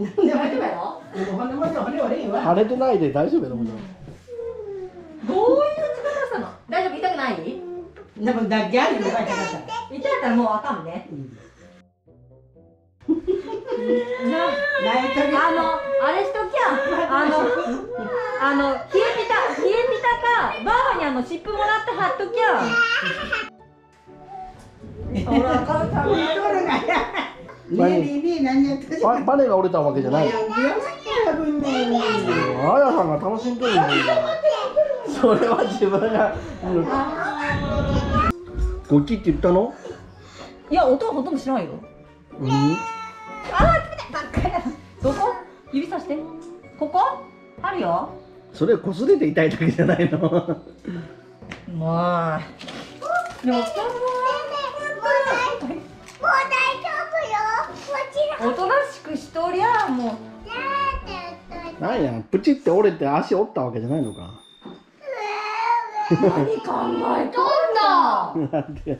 腫れてないで大丈夫やろこれどういう力したの？大丈夫？痛くない？でもだギャルのかいたかった。痛いったらもうあかんね。な泣いとるあの、あれしときゃ、あの、あの、冷えピタ、冷えピタか、ばあばにあの、湿布もらって貼っときゃ。ほら、とるがやねえねえねえ何やってるババネが折れたわけじゃない。やるねあやさんが楽しんでるんだよそれは自分が、うんこっちって言ったの？いや、音はほとんどしないよ。うん？どこ？指さして。ここ？あるよ。それ擦れて痛いだけじゃないの。もう。でも、おとなしくしとりゃ、もう。なんやプチって折れて足折ったわけじゃないのか何考えとんだ。なんでや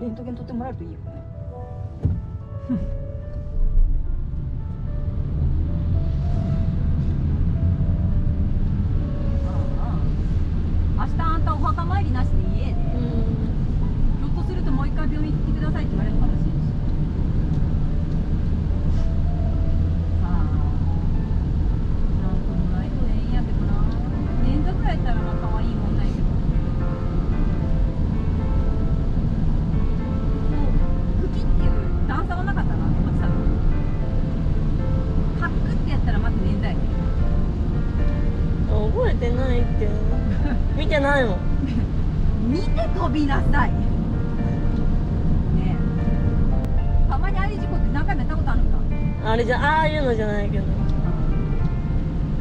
レントゲン取ってもらえるといいよね。りなしで家で、ひょっとするともう一回病院行ってくださいって覚えてないって見てないもん見て飛びなさい。ねえ。たまにああいう事故って何回もやったことあるんか？あれじゃああいうのじゃないけど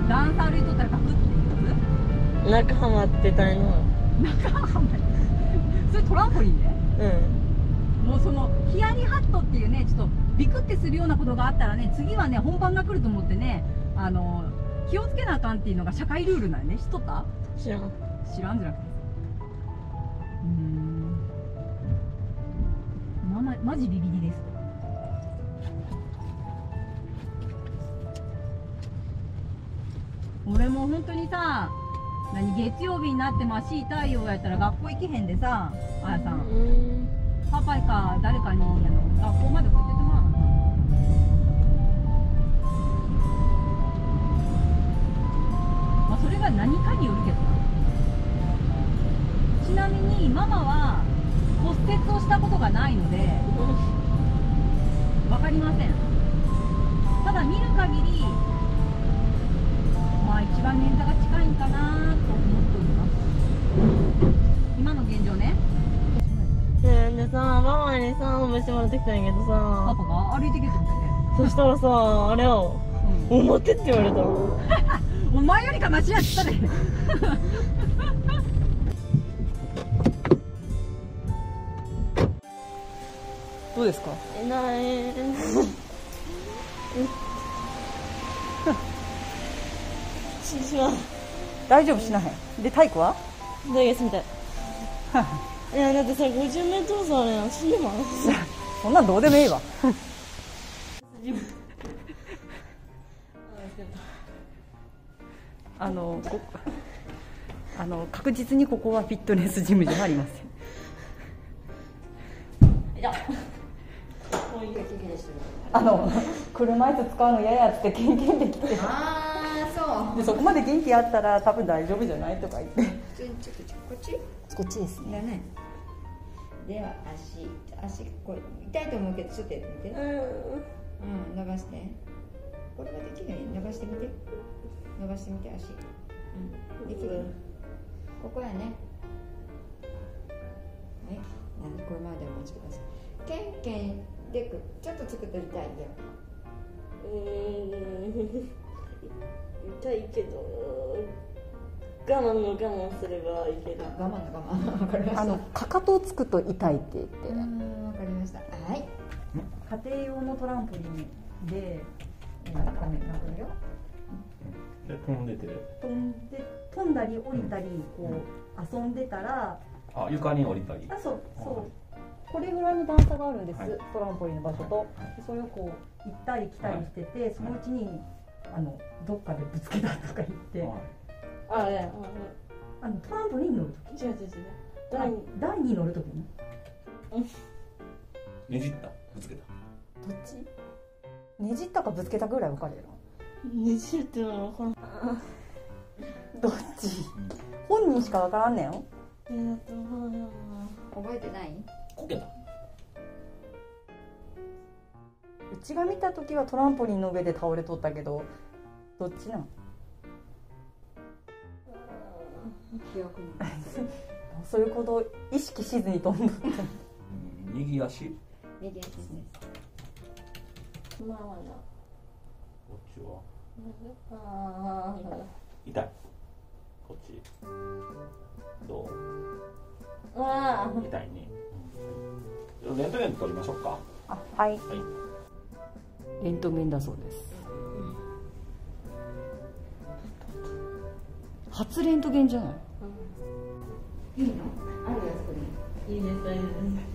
段差歩いとったらカクっていうや中ハマってたいのつ。中はまり。それトランポリンね。うんもうそのヒヤリハットっていうねちょっとビクってするようなことがあったらね次はね本番が来ると思ってねあの気をつけなあかんっていうのが社会ルールなんよね。知っとった？知らん。知らんじゃなくて。うーん。ままマジビビりです。俺も本当にさ何月曜日になってましい太陽やったら学校行けへんでさあやさん。パパか誰かにあの学校まで送ってにママは骨折をしたことがないのでわかりません。ただ見る限りまあ一番捻挫が近いんかなと思っております。今の現状ね。ででさママにさお飯もらってきたんやけどパさ。パが歩いてきてるみたいでそしたらさあれを「お待って」って言われた お前よりかマシやったでどうですか？えない。ししまう 大丈夫しなへん。で体育は？大月みたいいやだってさ 50m 走あれやん。死んでますそんなんどうでもいいわ。あのこあの確実にここはフィットネスジムじゃありませんあの車椅子使うの嫌やってケンケンで来て。ああでそこまで元気あったら多分大丈夫じゃないとか言って。そうちょちょちょこっち？こっちですだねでは足足これ痛いと思うけどちょっとやって。みてうん伸ばして。これができない？伸ばしてみて。伸ばしてみて足。うんできる？ここやね。はい。なんでこれまでお待ちください。ケンケンでくちょっとつくと痛いようーん。痛いけど。我慢の我慢すればいける。我慢の我慢。わかりました。あのかかとをつくと痛いって言って。うんわかりました。はい。家庭用のトランポリンで、えー、ごめんなんかよ。で飛んでて飛んで飛んだり降りたりこう遊んでたらあ床に降りたり。あそうそうこれぐらいの段差があるんです、はい。トランポリンの場所と。でそれをこう行ったり来たりしてて、そのうちにあのどっかでぶつけたとか言って、はい。あいやあのトランポリンに乗る時？違う違う違う。第二台に乗る時？にねじった？ぶつけた。どっち？ねじったかぶつけたぐらい分かるやろ。ねじるっていうのは分からん。どっち？本人しか分からんねんよ。えーっと分からんな覚えてない？こけたうちが見た時はトランポリンの上で倒れとったけどどっちなん？記憶に。そういうこと意識しずに飛んど右足？右足です。まあまこっちは？あああ痛いこっち。どあ。う痛いねうんレントゲン取りましょうか。あはい。はい。レントゲンだそうです。初レントゲンじゃない？いいの？あるよそこに。いいですいいで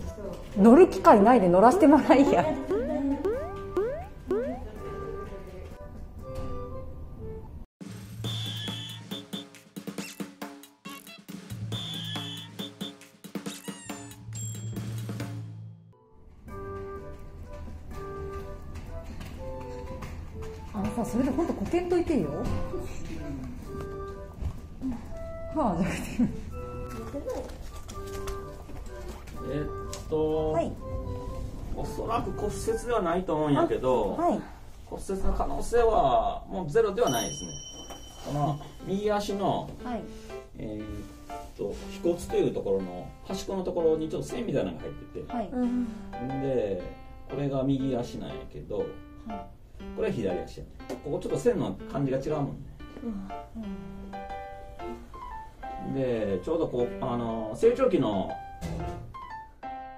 す乗る機会ないで乗らせてもらいやあのさそれで本当こけんといてよ。はあじゃなくてえっと、はい。おそらく骨折ではないと思うんやけど、はい。骨折の可能性はもうゼロではないですね。この右足の、はい。えーっと腓骨というところの端っこのところにちょっと線みたいなのが入ってて。はい。うん。でこれが右足なんやけど、これは左足やね。ここちょっと線の感じが違うもんね、でちょうどこうあの成長期の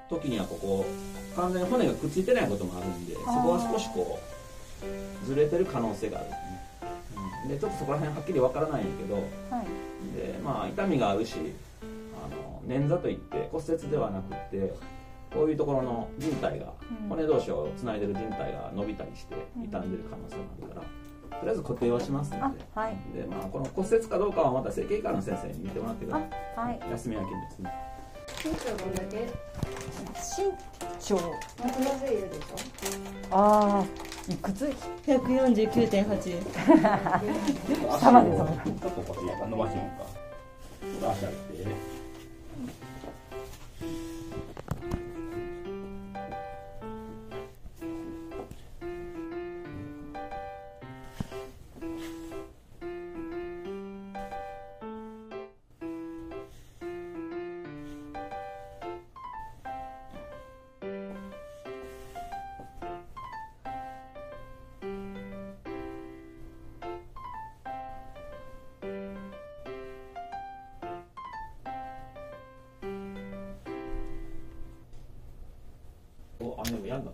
時にはここ完全に骨がくっついてないこともあるんでそこは少しこうずれてる可能性があるね、うん。でちょっとそこら辺はっきりわからないんやけどはい。でまあ痛みがあるしあの捻挫といって骨折ではなくってこういうところの人体が、うん。骨同士をつないでる人体が伸びたりして傷んでる可能性もあるからとりあえず固定はしますのあではい。で、まあ、この骨折かどうかはまた整形外科の先生に見てもらってくださいあはい。休み明けですね。身長どんだけ？身長。松田生いるでしああいくつ？149.8下までそのちょっとこっち伸ばしてみようか。足上げて雨もやんだ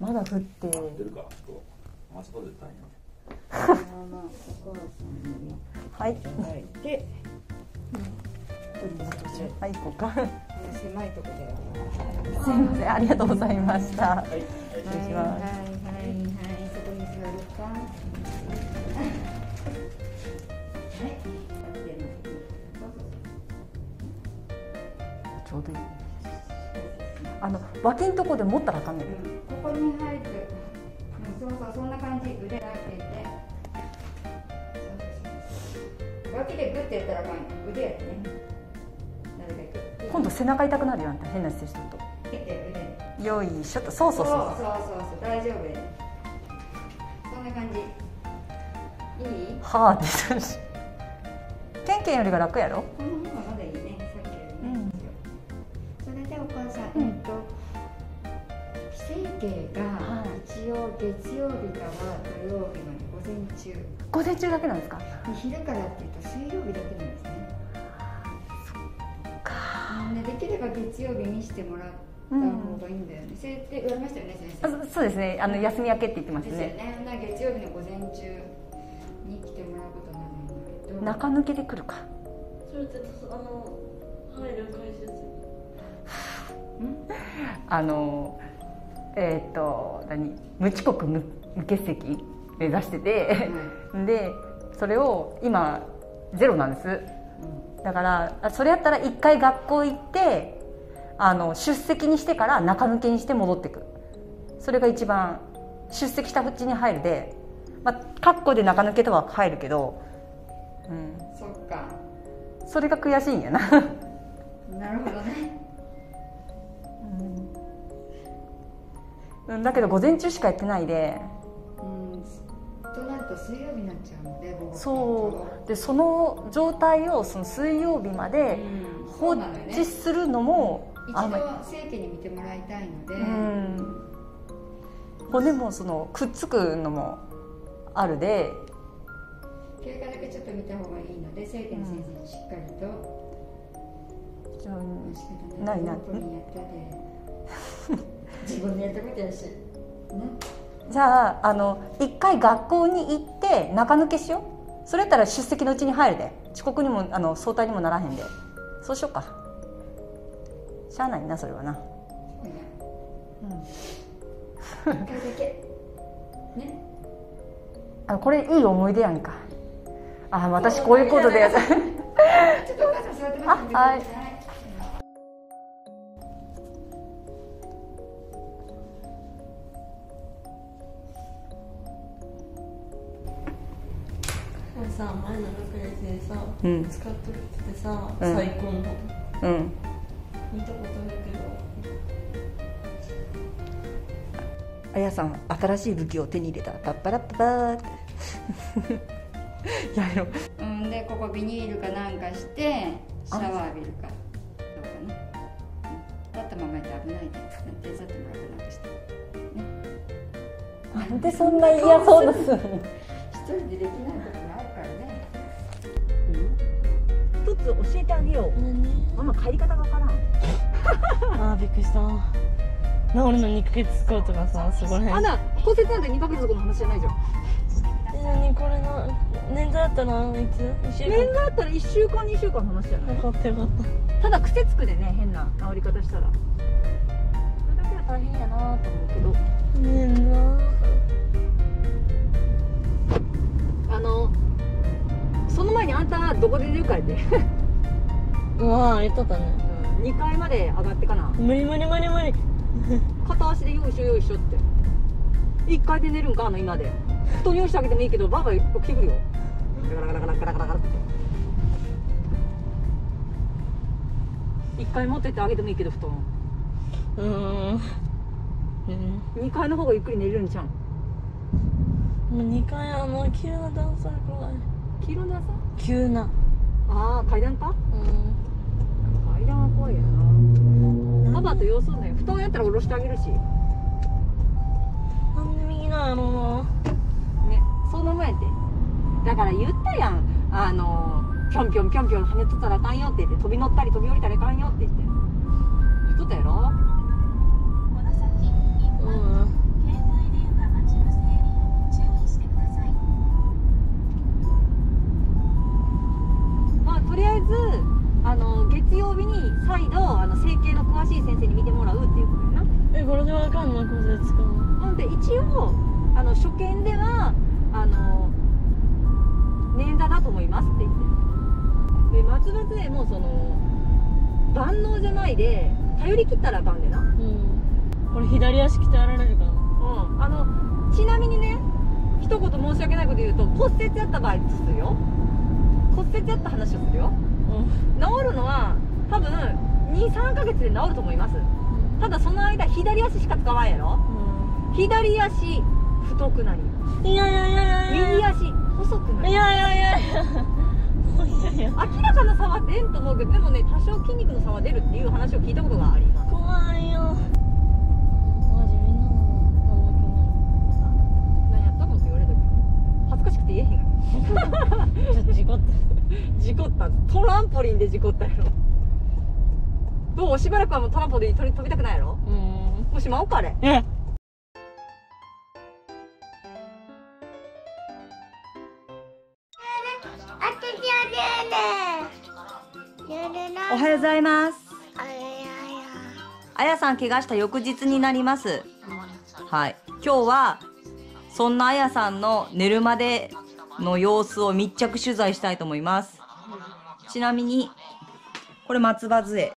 まだ降って。るかあそこで。大変はい。いてはい行こうか狭いとこで。すいませんありがとうございました。はいはい失礼しますはいはいはいそこに座るかはいちょうどいい脇んとこで持ったらあかんねん。ここに入るうんそうそうそんな感じ腕出していて脇でグッてやったらあかん。よ腕やってね。なるべく。今度背中痛くなるよあんた変な姿勢するグッて腕でとよいしょっと。そうそうそうそう。そうそう大丈夫そんな感じ。いい？はあってするし。ケンケンよりが楽やろ？この整形がはい一応月曜日から土曜日まで午前中。午前中だけなんですか？昼からっていうと水曜日だけなんですね。ねできれば月曜日にしてもらった方がいいんだよね、それって言われましたよね先生。あそそうですね。あの休み明けって言ってましですよね。な月曜日の午前中に来てもらうことになるんだけど。中抜けで来るか。それってあの入る解説。あのえっ、と何？無遅刻無無欠席目指してて、でそれを今ゼロなんです。だからあそれやったら一回学校行ってあの出席にしてから中抜けにして戻ってく。それが一番出席したうちに入るで。まあ括弧で中抜けとは入るけど、うん、そっか。それが悔しいんやな。なるほどうんだけど午前中しかやってないで。うんとなると水曜日になっちゃうのでそう。でその状態をその水曜日まで放置するのも一あんまり度正規に見てもらいたいので、うん。骨もそのくっつくのもあるで。経過だけちょっと見た方がいいので正規の先生にしっかりと、じゃあ仕方ない。な自分でやったことやしね。じゃああの一回学校に行って中抜けしよう。それやったら出席のうちに入るで。遅刻にもあの早退にもならへんで。そうしようか。しゃあないなそれはな。そうんね。あこれいい思い出やんか。あ私こういうことで。ちょっとお母さん座ってますんはい前の6年生さ、うん。使っとるってさ、うん。最高のうん。見たことあるあやさん新しい武器を手に入れた。パッパラッパパーって。やめろ。うんでここビニールかなんかしてシャワー浴びるか。どうかねうん。立ったままやって危ないで手伝ってもらうかなんかして。なんでそんな嫌そうです一人でできないつ教えてあげよう。何？ママ帰り方がわからん。あーびっくりした。な俺の2ヶ月スカウトがさそこらへんあな骨折なんて2ヶ月後の話じゃないじゃん。え何これ？な年座だったらいつ？一週年があったら1週間2週間の話じゃない？間よかったよかった。ただ癖つくでね変な治り方したら。それだけは大変やなと思うけど。ねえな。あのその前にあんたどこで出るかやで。うわあ言っとったね。2階まで上がってかな。無理無理無理無理。片足でよいしょよいしょって。1階で寝るんかあの今で。布団用意してあげてもいいけどババ来てくるよ。ガラガラガラガラガラガラって。1階持ってってあげてもいいけど布団。うーん。うん。2階の方がゆっくり寝れるんじゃんもう2階あの急な段差が怖い黄色の朝急な。ああ階段か？うん。階段は怖いやな。パパと様子ね。布団やったら下ろしてあげるし。ねなんで右なんやろうなその前てだから言ったやん。あのぴょんぴょんぴょんぴょん跳ねとったらあかんよって言って飛び乗ったり飛び降りたらあかんよって言って。言っとったやろ？とりあえずあの月曜日に再度あの整形の詳しい先生に見てもらうっていうことやな。えこれでわかんの骨折かほんで一応あの初見ではあの捻挫だと思いますって言ってで松葉杖もその万能じゃないで頼り切ったらあかんでな。うん。うんこれ左足鍛えられるかなあのちなみにね一言申し訳ないこと言うと骨折やった場合とするよ骨折やった話をするよ。うん。治るのは多分23ヶ月で治ると思います。ただその間左足しか使わんやろ。左足太くなり。うんいやいやいやいやいや。右足細くないり。やいやいやいや。いやいや。明らかな差は出んと思うけどでもね多少筋肉の差は出るっていう話を聞いたことがあります。怖いよ。マジみんなの何やったのって言われたけど恥ずかしくて言えへんがちょっと事故った。事故った。トランポリンで事故ったやろ。どう？しばらくはもうトランポリン飛び飛びたくないやろ？うん。もうしまおうかあれ？え。おはようございます。あやさん怪我した翌日になります。はい。今日はそんなあやさんの寝るまでの様子を密着取材したいと思います。ちなみにこれ松葉杖。